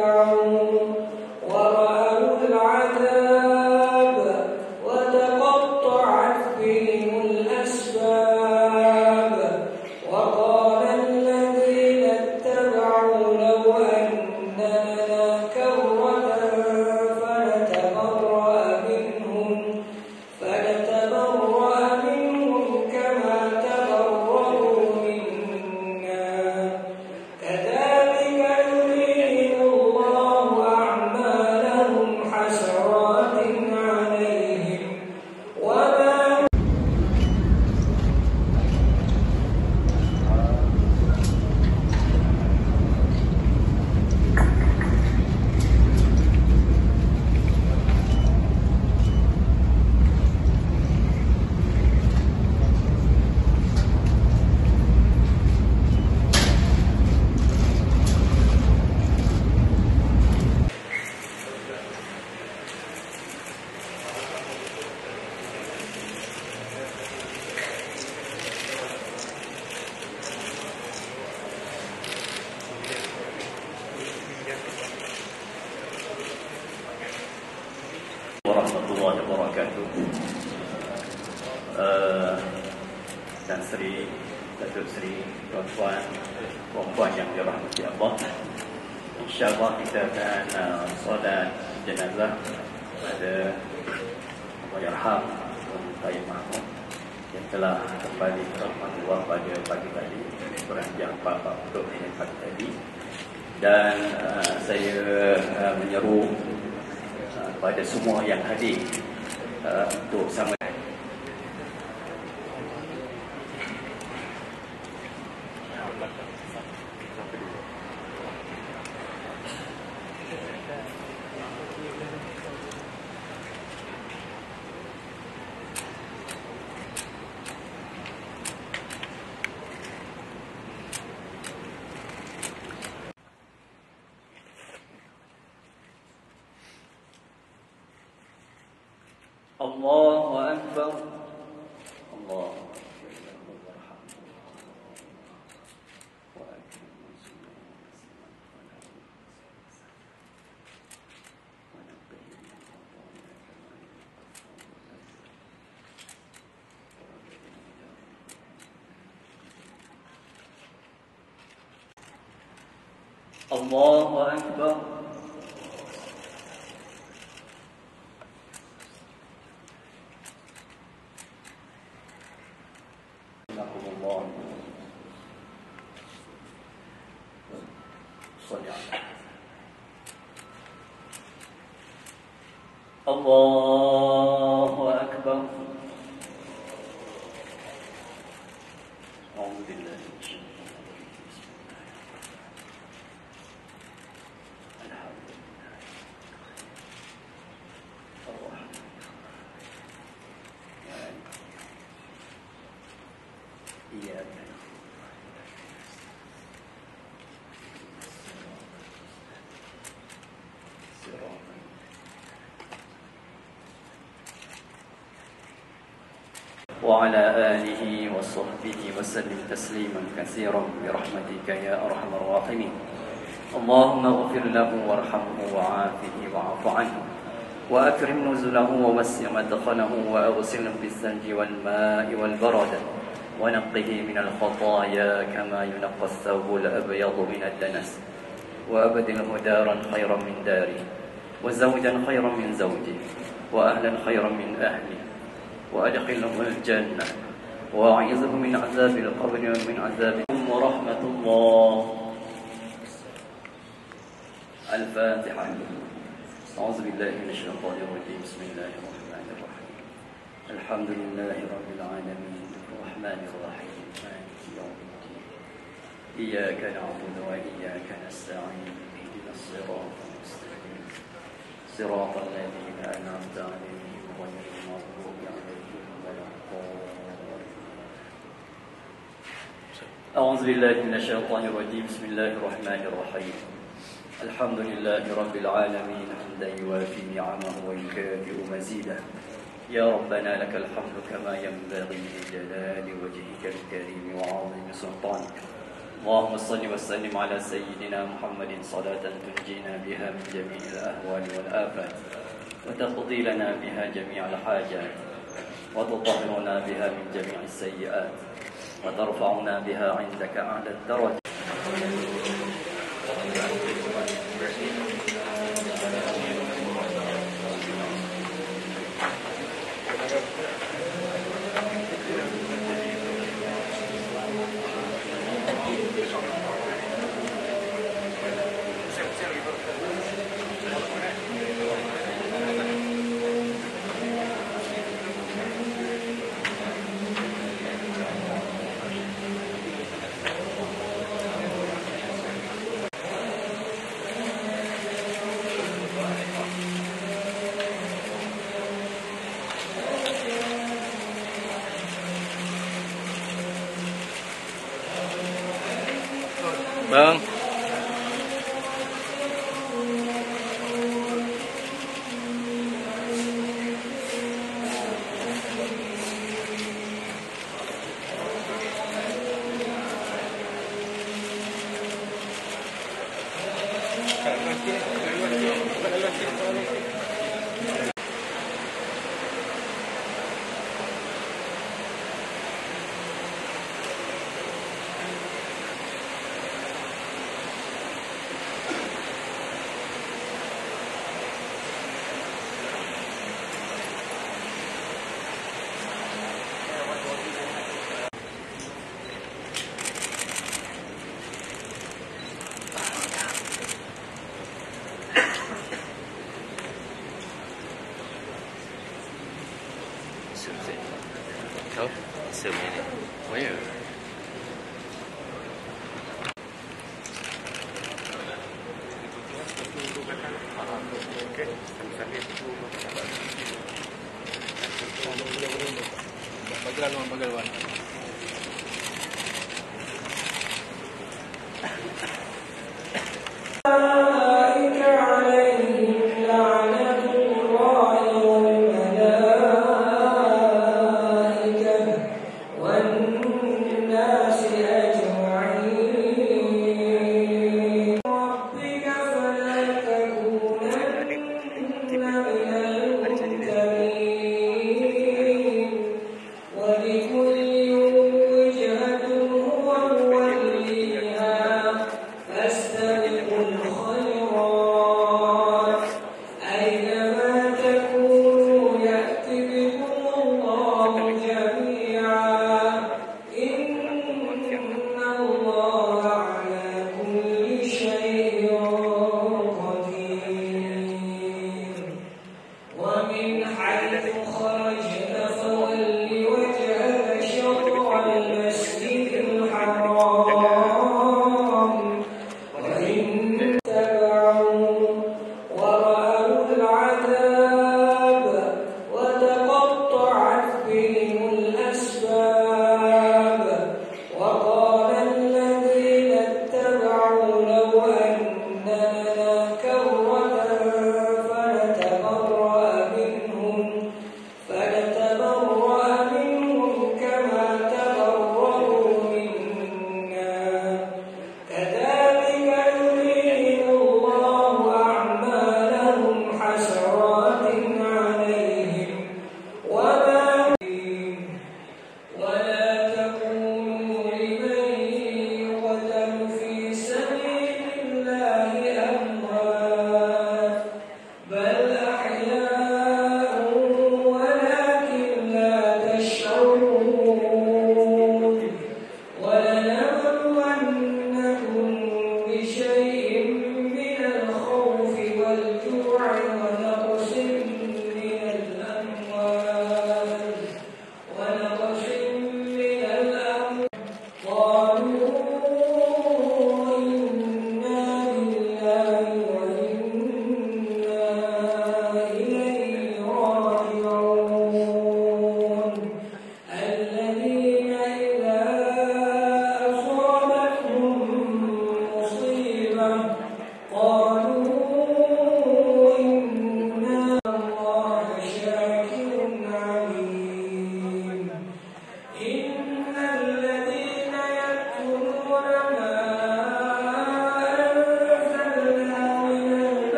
down. Puan-puan yang dirahmati Allah. InsyaAllah kita akan uh, solat jenazah pada Allah Yarham Tuan Tayyip Mahmud yang telah kembali ke rahmatullah pada pagi tadi. Kurang jam 4.40 minit pagi tadi. Dan uh, saya uh, menyeru uh, kepada semua yang hadir uh, untuk sama الله أكبر. الله الله أكبر رحمكم الله صل على الله أكبر أعوذ بالله من الشيطان الرجيم بسم الله الحمد لله الرحمن الرحيم إياك نعبد صراط وعلى آله وصحبه وسلم تسليما كثيرا برحمتك يا أرحم الراحمين. اللهم اغفر له وارحمه وعافه واعف عنه. وأكرم نزله ووسع مدخله وأغسله بالثلج والماء والبرد. ونقه من الخطايا كما ينقى الثوب الأبيض من الدنس. وأبدله دارا خيرا من داره. وزوجا خيرا من زوجه. وأهلا خيرا من أهله. وأدخله الجنة. وأعيذه من عذاب القبر ومن عذاب ورحمة الله. الفاتحة. أعوذ بالله من الشيطان الرجيم. بسم الله الرحمن الرحيم. الحمد لله رب العالمين. الرحمن الرحيم. مالك يوم الدين. إياك نعبد وإياك نستعين. اهدنا الصراط المستقيم. صراط الذين أنعمت عليهم غير المغضوب عليهم أعوذ بالله من الشيطان الرجيم. بسم الله الرحمن الرحيم. الحمد لله رب العالمين حمدا يوافي نعمه ويكافئ مزيده. يا ربنا لك الحمد كما ينبغي لجلال وجهك الكريم وعظيم سلطانك. اللهم صل وسلم على سيدنا محمد صلاة تنجينا بها من جميع الأهوال والآفات وتقضي لنا بها جميع الحاجات. وتطهرنا بها من جميع السيئات وترفعنا بها عندك أعلى Vâng Gagawang pagalwan.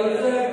Joseph.